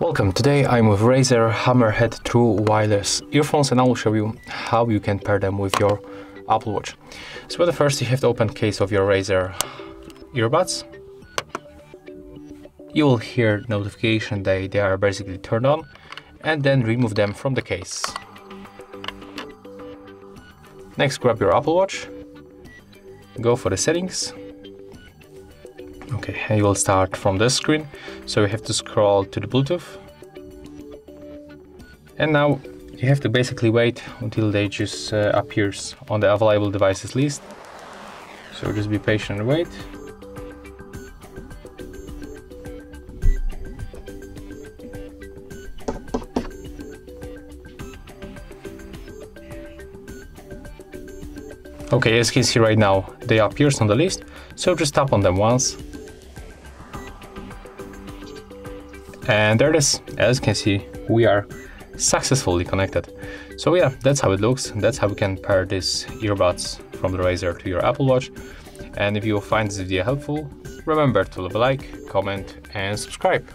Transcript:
Welcome, today I'm with Razer Hammerhead True Wireless earphones and I will show you how you can pair them with your Apple Watch. So the first you have to open case of your Razer earbuds. You will hear notification that they are basically turned on and then remove them from the case. Next grab your Apple Watch, go for the settings Okay, and you will start from this screen. So you have to scroll to the Bluetooth. And now you have to basically wait until they just uh, appears on the available devices list. So just be patient and wait. Okay, as you can see right now, they appear on the list, so just tap on them once And there it is. As you can see, we are successfully connected. So yeah, that's how it looks. That's how we can pair these earbuds from the Razer to your Apple Watch. And if you find this video helpful, remember to leave a like, comment and subscribe.